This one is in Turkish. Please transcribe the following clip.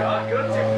Ya. gerçekten